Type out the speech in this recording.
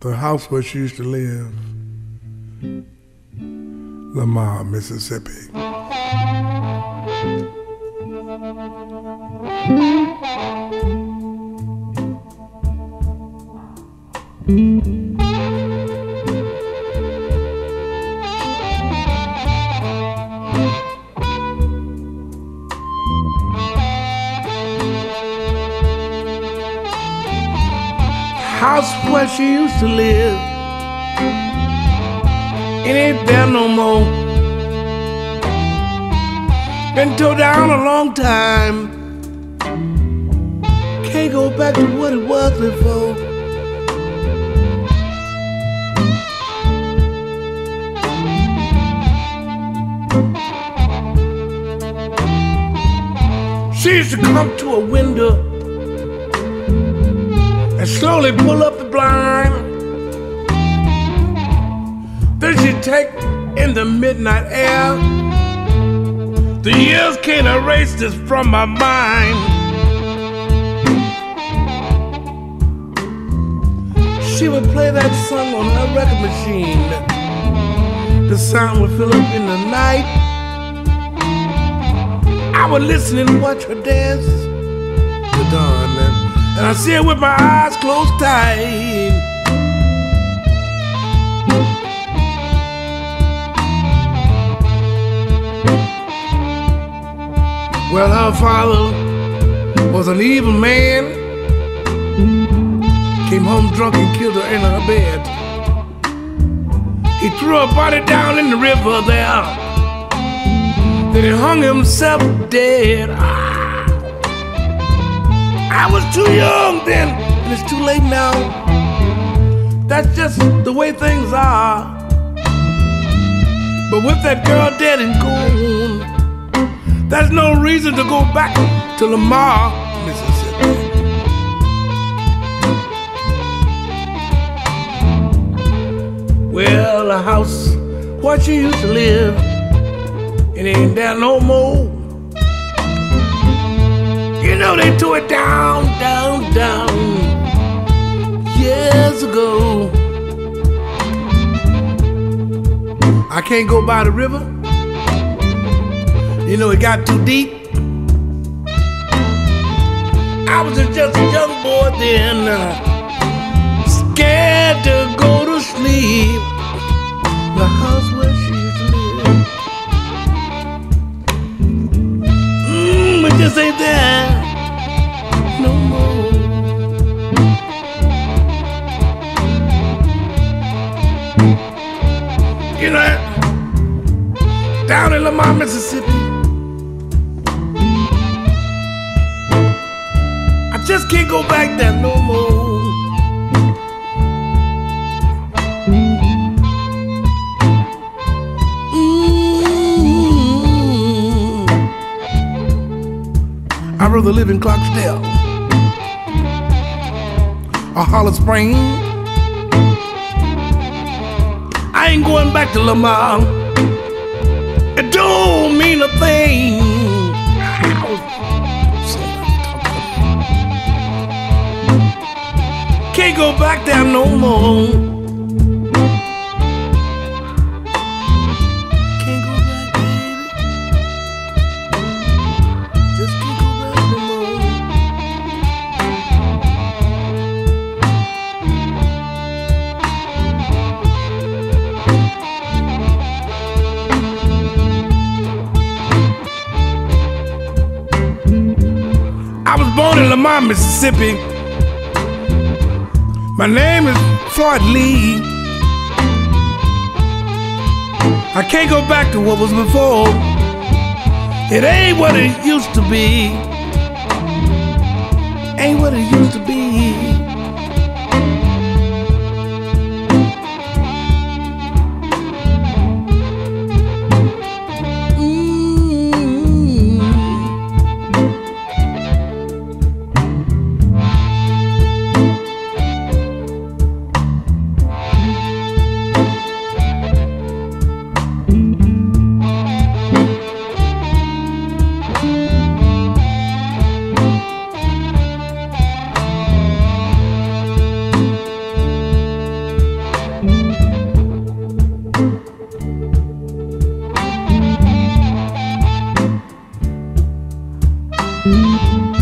the house where she used to live, Lamar, Mississippi. House where she used to live. It ain't there no more. Been tore down a long time. Can't go back to what it was before. She used to come to a window slowly pull up the blind. Then she'd take in the midnight air. The years can't erase this from my mind. She would play that song on her record machine. The sound would fill up in the night. I would listen and watch her dance to dawn. I see her with my eyes closed tight. Well, her father was an evil man. Came home drunk and killed her in her bed. He threw her body down in the river there. Then he hung himself dead. Ah. I was too young then, and it's too late now. That's just the way things are. But with that girl dead and gone, there's no reason to go back to Lamar, Mississippi. Well, the house where she used to live, it ain't there no more. They tore it down, down, down years ago. I can't go by the river. You know it got too deep. I was just a young boy then, uh, just can't go back there no more. Mm. I'd rather live in Clarksdale or Holly Spring. I ain't going back to Lamar. It don't mean a thing. Go back there no more. Can't go back, baby. Just no more. I was born in Lamar, Mississippi. My name is Floyd Lee. I can't go back to what was before. It ain't what it used to be. Ain't what it used to be. Música